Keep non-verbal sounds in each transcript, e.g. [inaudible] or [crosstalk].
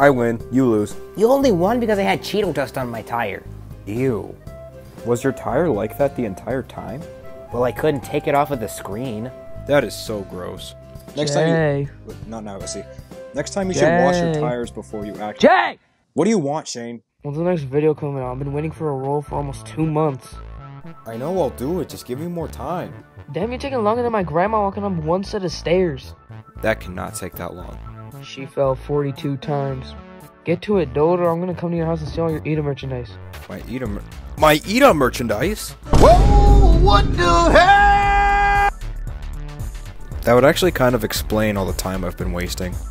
I win. You lose. You only won because I had Cheeto dust on my tire. Ew. Was your tire like that the entire time? Well, I couldn't take it off of the screen. That is so gross. Next Jay. time you. Not now, see. Next time you should wash your tires before you act. Jay! What do you want, Shane? When's the next video coming out? I've been waiting for a role for almost two months. I know I'll do it. Just give me more time. Damn, you're taking longer than my grandma walking up one set of stairs. That cannot take that long. She fell 42 times. Get to it, dude, or I'm gonna come to your house and steal all your Eda merchandise. My Eda, mer- my Eda merchandise. Whoa, what the heck? That would actually kind of explain all the time I've been wasting. [laughs]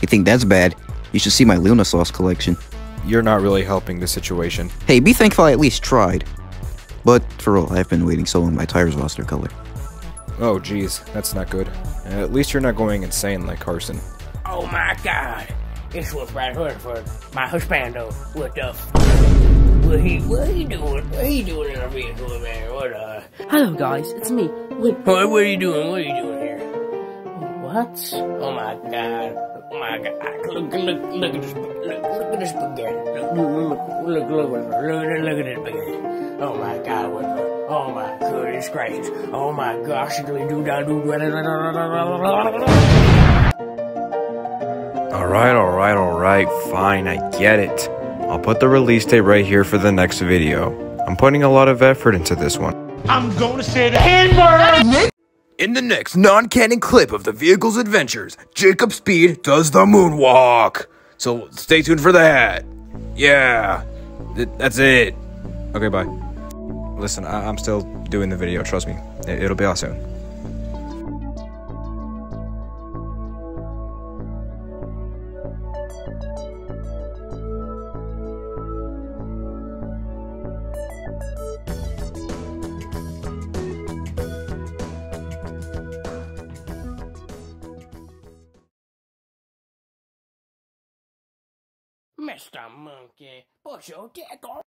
You think that's bad? You should see my Luna sauce collection. You're not really helping the situation. Hey, be thankful I at least tried. But for all, I've been waiting so long my tires lost their color. Oh, geez, that's not good. At least you're not going insane like Carson. Oh my god. This was right here for my husbando. What the what he what he doing? What he doing in our vehicle, man? What uh Hello guys, it's me. Wait, what, what are you doing? What are you doing here? What? Oh my god. Oh my god. Look look look at this look, look at this spaghetti. Look look look look look look, look, look at this spaghetti. Oh my god, what the Oh my goodness gracious. Oh my gosh, do do da do Alright, alright, alright, fine, I get it. I'll put the release date right here for the next video. I'm putting a lot of effort into this one. I'm gonna say the N-word! In the next non-canon clip of the vehicle's adventures, Jacob Speed does the moonwalk. So stay tuned for that. Yeah, th- that's it. Okay, bye. Listen, I- I'm still doing the video. Trust me, I- it'll be out soon. Mr. Monkey, put your dick on